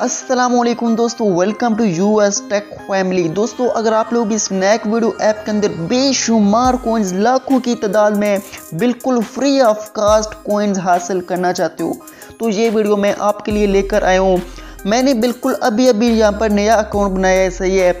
वालेकुम दोस्तों welcome to U S Tech Family दोस्तों, अगर आप लोग इस स्नैक वीडियो ऐप के अंदर बेशुमार कोइंस लाखों की तादाद में बिल्कुल फ्री ऑफ़ कास्ट कोइंस हासिल करना चाहते हो तो ये वीडियो मैं आपके लिए लेकर आया हूँ। मैंने बिल्कुल अभी अभी यहाँ पर नया अकाउंट बनाया है, सही है।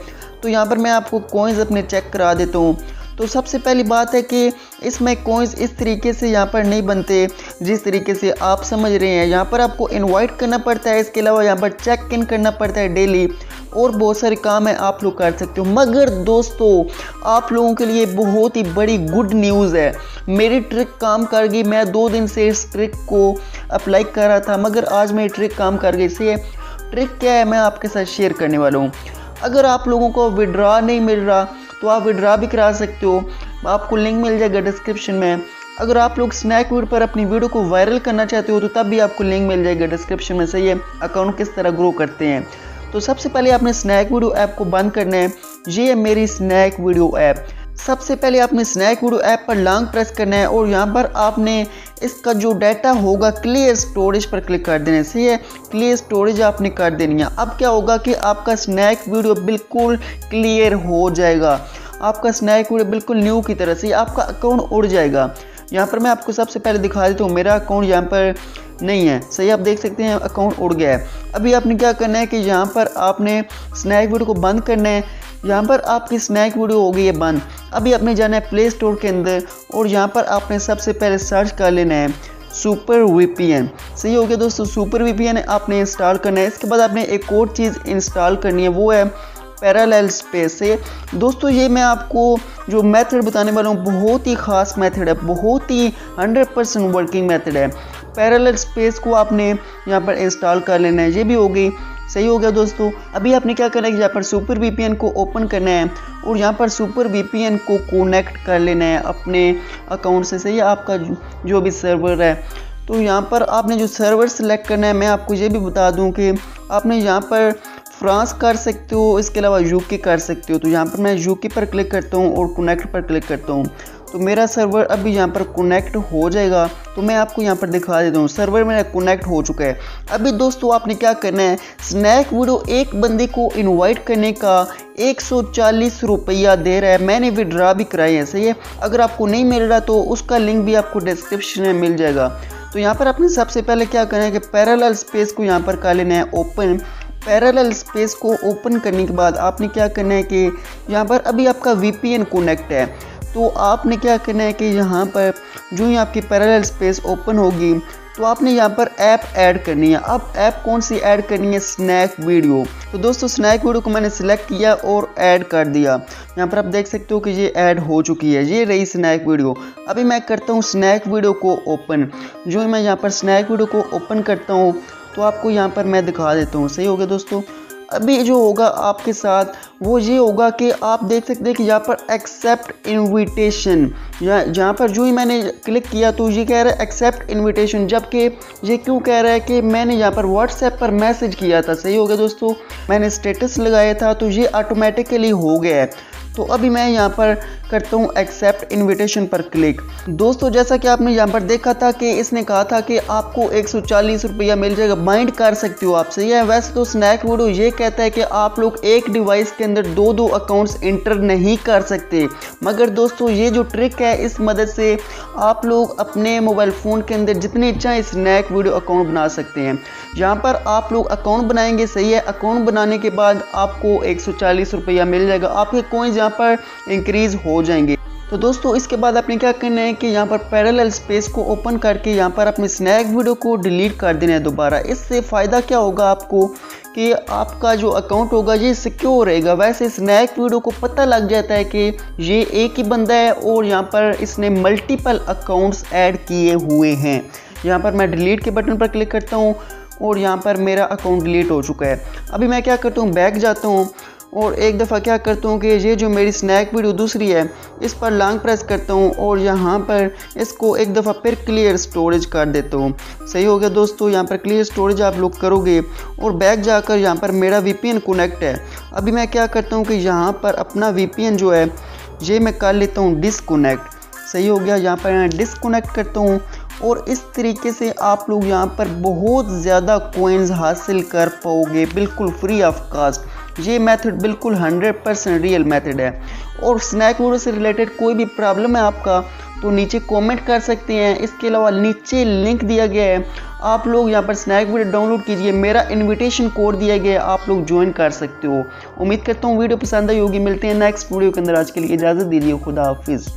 तो यहाँ पर मैं आपको कोइंस अपने चेक करा देता हूँ। तो सबसे पहली बात है कि इसमें कोइंस इस तरीके से यहाँ पर नहीं बनते, जिस तरीके से आप समझ रहे हैं। यहाँ पर आपको इनवाइट करना पड़ता है, इसके अलावा यहाँ पर चेक इन करना पड़ता है डेली और बहुत सारे काम है, आप लोग कर सकते हो। मगर दोस्तों, आप लोगों के लिए बहुत ही बड़ी गुड न्यूज़ है। मेरी ट्रिक काम कर गई। मैं दो दिन से इस ट्रिक को अप्लाई कर रहा था, मगर आज मेरी ट्रिक काम कर गई। इसलिए ट्रिक क्या है, मैं आपके साथ शेयर करने वाला हूँ। अगर आप लोगों को विड्रा नहीं मिल रहा तो आप विड्रा भी करा सकते हो। आपको लिंक मिल जाएगा डिस्क्रिप्शन में। अगर आप लोग स्नैक वीड पर अपनी वीडियो को वायरल करना चाहते हो तो तब भी आपको लिंक मिल जाएगा डिस्क्रिप्शन में। सही है अकाउंट किस तरह ग्रो करते हैं। तो सबसे पहले आपने स्नैक वीडियो ऐप को बंद करना है। ये है मेरी स्नैक वीडियो ऐप सबसे पहले आपने स्नैक वीडियो ऐप पर लॉन्ग प्रेस करना है और यहाँ पर आपने इसका जो डाटा होगा क्लियर स्टोरेज पर क्लिक कर देना है। सही है? क्लियर स्टोरेज आपने कर देनी है। अब क्या होगा कि आपका स्नैक वीडियो बिल्कुल क्लियर हो जाएगा। आपका स्नैक वीडियो बिल्कुल न्यू की तरह से आपका अकाउंट उड़ जाएगा। यहाँ पर मैं आपको सबसे पहले दिखा देता हूँ। मेरा अकाउंट यहाँ पर नहीं है। सही, आप देख सकते हैं अकाउंट उड़ गया है। अभी आपने क्या करना है कि यहाँ पर आपने स्नैक वीडियो को बंद करना है। यहाँ पर आपकी स्नैक वीडियो हो गई है बंद। अभी आपने जाना है प्ले स्टोर के अंदर और यहाँ पर आपने सबसे पहले सर्च कर लेना है सुपर वीपीएन सही हो गया दोस्तों सुपर वीपीएन आपने इंस्टॉल करना है। इसके बाद आपने एक और चीज़ इंस्टॉल करनी है, वो है पैरालेल स्पेस से दोस्तों, ये मैं आपको जो मेथड बताने वाला हूँ, बहुत ही ख़ास मेथड है, बहुत ही 100 परसेंट वर्किंग मेथड है। पैरालेल स्पेस को आपने यहाँ पर इंस्टॉल कर लेना है। ये भी हो गई। सही हो गया दोस्तों। अभी आपने क्या करना है यहाँ पर सुपर वीपीएन को ओपन करना है और यहाँ पर सुपर वीपीएन को कनेक्ट कर लेना है अपने अकाउंट से। सही आपका जो भी सर्वर है। तो यहाँ पर आपने जो सर्वर सेलेक्ट करना है, मैं आपको ये भी बता दूँ कि आपने यहाँ पर फ्रांस कर सकते हो, इसके अलावा यूके कर सकते हो। तो यहाँ पर मैं यूके पर क्लिक करता हूँ और कनेक्ट पर क्लिक करता हूँ। तो मेरा सर्वर अभी यहाँ पर कनेक्ट हो जाएगा। तो मैं आपको यहाँ पर दिखा देता हूँ। सर्वर मेरा कनेक्ट हो चुका है। अभी दोस्तों आपने क्या करना है? स्नैक वीडियो एक बंदे को इनवाइट करने का एक सौ चालीस रुपया दे रहा है। मैंने विड्रा भी कराए हैं, सही है? अगर आपको नहीं मिल रहा तो उसका लिंक भी आपको डिस्क्रिप्शन में मिल जाएगा। तो यहाँ पर आपने सबसे पहले क्या करना है कि पैरल स्पेस को यहाँ पर कर लेना है ओपन पैरेलल स्पेस को ओपन करने के बाद आपने क्या करना है कि यहाँ पर अभी आपका वी कनेक्ट है। तो आपने क्या करना है कि यहाँ पर जो ही आपकी पैरेलल स्पेस ओपन होगी तो आपने यहाँ पर ऐप ऐड करनी है। अब ऐप कौन सी ऐड करनी है? स्नैक वीडियो तो दोस्तों स्नैक वीडियो को मैंने सिलेक्ट किया और ऐड कर दिया। यहाँ पर आप देख सकते हो कि ये ऐड हो चुकी है। ये रही स्नैक वीडियो अभी मैं करता हूँ स्नैक वीडियो को ओपन जो ही मैं यहाँ पर स्नैक वीडियो को ओपन करता हूँ तो आपको यहाँ पर मैं दिखा देता हूँ। सही हो गया दोस्तों? अभी जो होगा आपके साथ, वो ये होगा कि आप देख सकते हैं कि यहाँ पर एक्सेप्ट इनविटेशन जहाँ पर जो ही मैंने क्लिक किया तो ये कह रहा है एक्सेप्ट इनविटेशन जबकि ये क्यों कह रहा है कि मैंने यहाँ पर व्हाट्सएप पर मैसेज किया था। सही हो गया दोस्तों? मैंने स्टेटस लगाया था तो ये ऑटोमेटिकली हो गया है। तो अभी मैं यहाँ पर करता हूँ एक्सेप्ट इनविटेशन पर क्लिक दोस्तों, जैसा कि आपने यहाँ पर देखा था कि इसने कहा था कि आपको एक सौ चालीस रुपया मिल जाएगा बाइंड कर सकते हो आपसे। यह वैसे तो स्नैक वीडियो ये कहता है कि आप लोग एक डिवाइस के अंदर दो दो अकाउंट्स इंटर नहीं कर सकते। मगर दोस्तों, ये जो ट्रिक है, इस मदद से आप लोग अपने मोबाइल फ़ोन के अंदर जितने चाहे स्नैक वीडियो अकाउंट बना सकते हैं। यहाँ पर आप लोग अकाउंट बनाएँगे, सही है। अकाउंट बनाने के बाद आपको एक रुपया मिल जाएगा। आपके कोइंस यहाँ पर इंक्रीज हो जाएँगे। तो दोस्तों, इसके बाद आपने क्या करना है कि यहाँ पर पैरेलल स्पेस को ओपन करके यहाँ पर अपने स्नैक वीडियो को डिलीट कर देना है दोबारा। इससे फ़ायदा क्या होगा आपको कि आपका जो अकाउंट होगा, ये सिक्योर रहेगा। वैसे स्नैक वीडियो को पता लग जाता है कि ये एक ही बंदा है और यहाँ पर इसने मल्टीपल अकाउंट्स ऐड किए हुए हैं। यहाँ पर मैं डिलीट के बटन पर क्लिक करता हूँ और यहाँ पर मेरा अकाउंट डिलीट हो चुका है। अभी मैं क्या करता हूँ बैक जाता हूँ। और एक दफ़ा क्या करता हूँ कि ये जो मेरी स्नैक वीडियो दूसरी है, इस पर लॉन्ग प्रेस करता हूँ और यहाँ पर इसको एक दफ़ा फिर क्लियर स्टोरेज कर देता हूँ। सही हो गया दोस्तों, यहाँ पर क्लियर स्टोरेज आप लोग करोगे और बैक जाकर यहाँ पर मेरा वीपीएन कनेक्ट है। अभी मैं क्या करता हूँ कि यहाँ पर अपना वीपीएन जो है, ये मैं कर लेता हूँ डिसकोनेक्ट सही हो गया, यहाँ पर डिसकनेक्ट करता हूँ और इस तरीके से आप लोग यहाँ पर बहुत ज़्यादा कोइंस हासिल कर पाओगे, बिल्कुल फ्री ऑफ़ कास्ट ये मेथड बिल्कुल 100 परसेंट रियल मेथड है। और स्नैक वीडियो से रिलेटेड कोई भी प्रॉब्लम है आपका तो नीचे कमेंट कर सकते हैं। इसके अलावा नीचे लिंक दिया गया है। आप लोग यहाँ पर स्नैक वीडियो डाउनलोड कीजिए। मेरा इनविटेशन कोड दिया गया है। आप लोग ज्वाइन कर सकते हो। उम्मीद करता हूँ वीडियो पसंद आई होगी। मिलते हैं नेक्स्ट वीडियो के अंदर। आज के लिए इजाज़त दीजिए। खुदा हाफिज़।